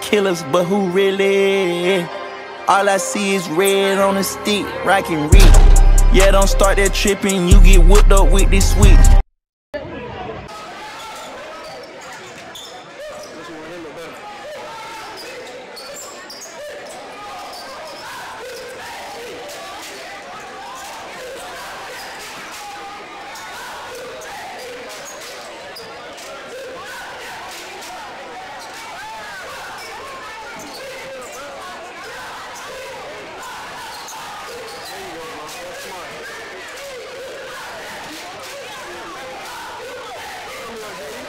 killers, but who really? All I see is red on the stick, rockin' Rick. Yeah, don't start that trippin', you get whipped up with this switch. Oh,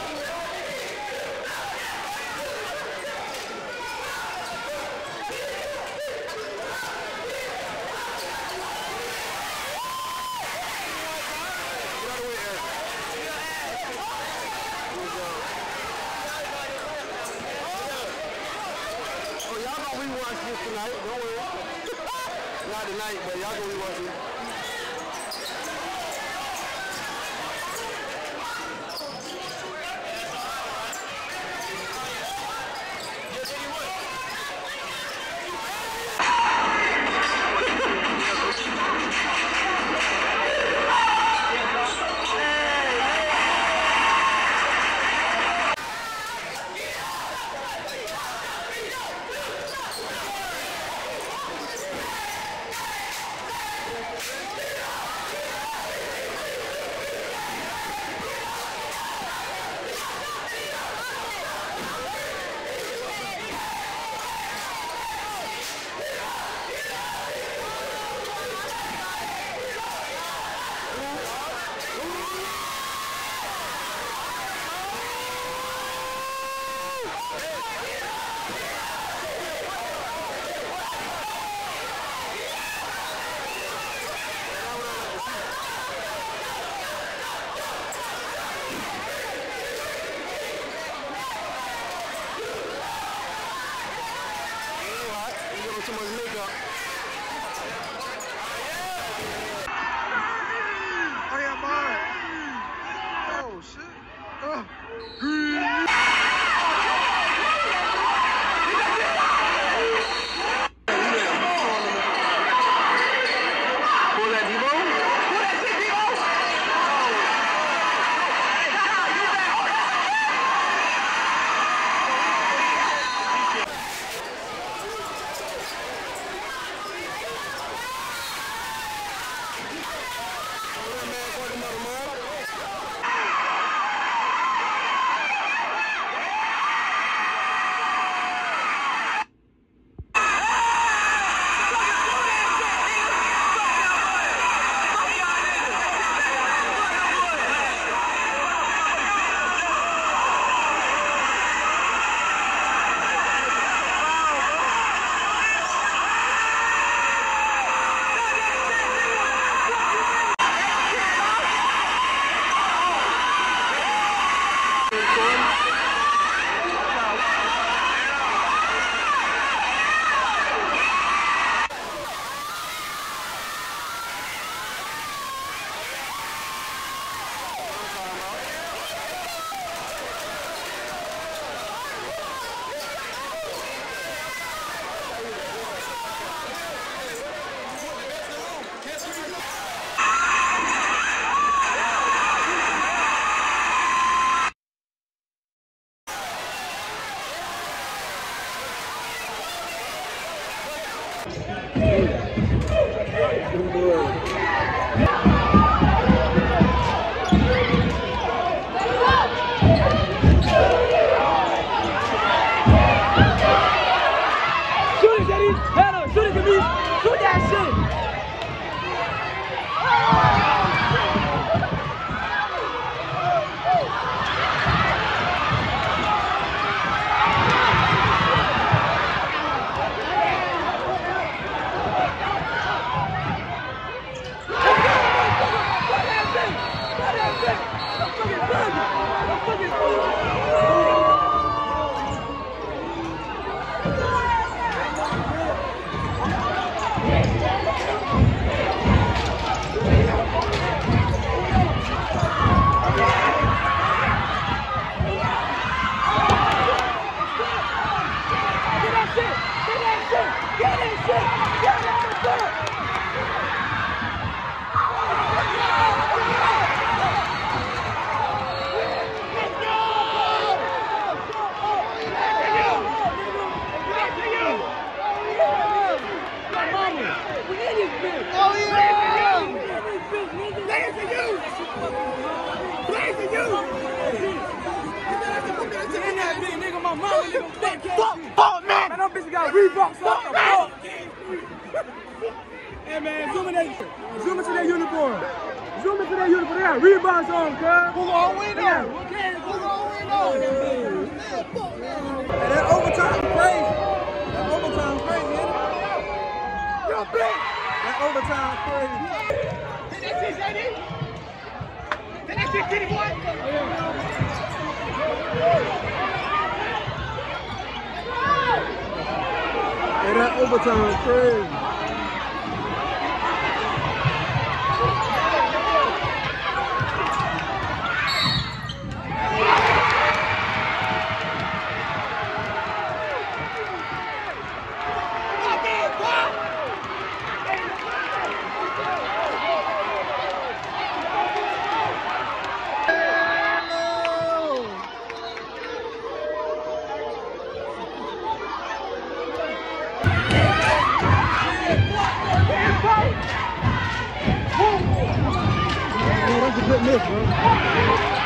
tonight. Don't worry. Not tonight, but y'all gonna be watching. Green. Uniform. They got Reeboks on, cuz. Who gonna win though? Who gonna win though? That overtime crazy. That overtime crazy, ain't it? Yo, bitch! That overtime crazy. Did that shit, JD? Did that shit, Kitty boy? Hey, that overtime is crazy. Good miss, bro.